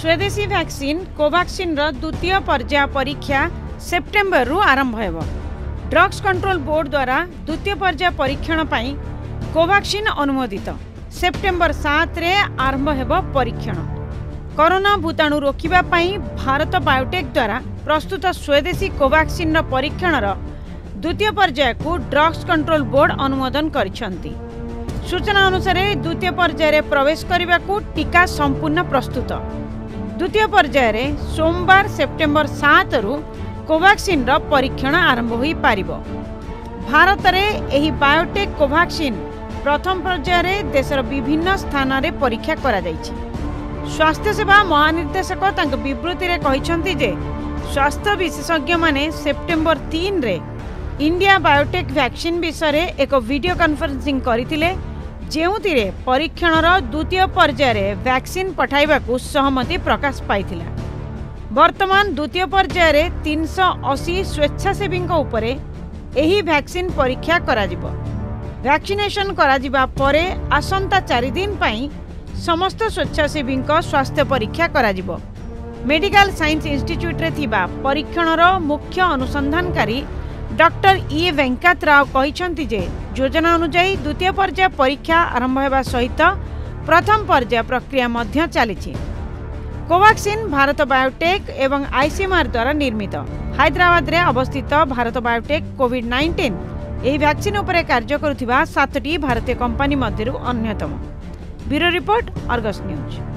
स्वदेशी भ्याक्सिन कोभाक्सिन र द्वितीय पर्या परीक्षा सेप्टेम्बरु आरम्भ हो बोर्ड द्वारा द्वितीय पर्याय परीक्षणपोक्सन अनुमोदित सेप्टेम्बर आरंभ आरम्भ परीक्षण करोना भूताणु रोकिपै भारत द्वारा प्रस्तुत स्वदेशी कोभाक्सिन र द्वितीय र को ड्रग्स कंट्रोल बोर्ड अनुमोदन सूचना अनुसार द्वितीय पर्यायर प्रवेश गरेको टीका सम्पूर्ण प्रस्तुत ଦ୍ୱିତୀୟ ପର୍ଯ୍ୟାୟରେ ସୋମବାର ସେପ୍ଟେମ୍ବର ସାତରୁ କୋଭାକ୍ସିନ୍ର ପରୀକ୍ଷଣ ଆରମ୍ଭ ହୋଇପାରିବ ଭାରତରେ ଏହି ବାୟୋଟେକ୍ କୋଭାକ୍ସିନ୍ ପ୍ରଥମ ପର୍ଯ୍ୟାୟରେ ଦେଶର ବିଭିନ୍ନ ସ୍ଥାନରେ ପରୀକ୍ଷା କରାଯାଇଛି ସ୍ୱାସ୍ଥ୍ୟସେବା ମହାନିର୍ଦ୍ଦେଶକ ତାଙ୍କ ବିବୃତ୍ତିରେ କହିଛନ୍ତି ଯେ ସ୍ୱାସ୍ଥ୍ୟ ବିଶେଷଜ୍ଞମାନେ ସେପ୍ଟେମ୍ବର ତିନିରେ ଇଣ୍ଡିଆ ବାୟୋଟେକ୍ ଭ୍ୟାକ୍ସିନ୍ ବିଷୟରେ ଏକ ଭିଡ଼ିଓ କନଫରେନ୍ସିଂ କରିଥିଲେ ଯେଉଁଥିରେ ପରୀକ୍ଷଣର ଦ୍ୱିତୀୟ ପର୍ଯ୍ୟାୟରେ ଭ୍ୟାକ୍ସିନ୍ ପଠାଇବାକୁ ସହମତି ପ୍ରକାଶ ପାଇଥିଲା ବର୍ତ୍ତମାନ ଦ୍ୱିତୀୟ ପର୍ଯ୍ୟାୟରେ ତିନିଶହ ଅଶି ସ୍ୱେଚ୍ଛାସେବୀଙ୍କ ଉପରେ ଏହି ଭ୍ୟାକ୍ସିନ୍ ପରୀକ୍ଷା କରାଯିବ ଭ୍ୟାକ୍ସିନେସନ୍ କରାଯିବା ପରେ ଆସନ୍ତା ଚାରି ଦିନ ପାଇଁ ସମସ୍ତ ସ୍ୱେଚ୍ଛାସେବୀଙ୍କ ସ୍ୱାସ୍ଥ୍ୟ ପରୀକ୍ଷା କରାଯିବ ମେଡିକାଲ ସାଇନ୍ସ ଇନଷ୍ଟିଚ୍ୟୁଟ୍ରେ ଥିବା ପରୀକ୍ଷଣର ମୁଖ୍ୟ ଅନୁସନ୍ଧାନକାରୀ ডক্টর ই ভেঙ্কাত রাও কিন্তু যে যোজনা অনুযায়ী দ্বিতীয় পর্যায় পরীক্ষা আরম্ভ হওয়া সহ প্রথম পর্যায় প্রক্রিয়া মধ্য চালিছে কোভাক্সিন ভারত বায়োটেক এবং আইসিএমআর দ্বারা নির্মিত হায়দ্রাবাদে অবস্থিত ভারত বায়োটেক কোভিড নাইন্টিন এই ভ্যাকসিন উপরে কার্য করুথিবা সাতটি ভারতীয় কোম্পানি মধ্যে অন্যতম ব্যুরো রিপোর্ট অর্গস নিউজ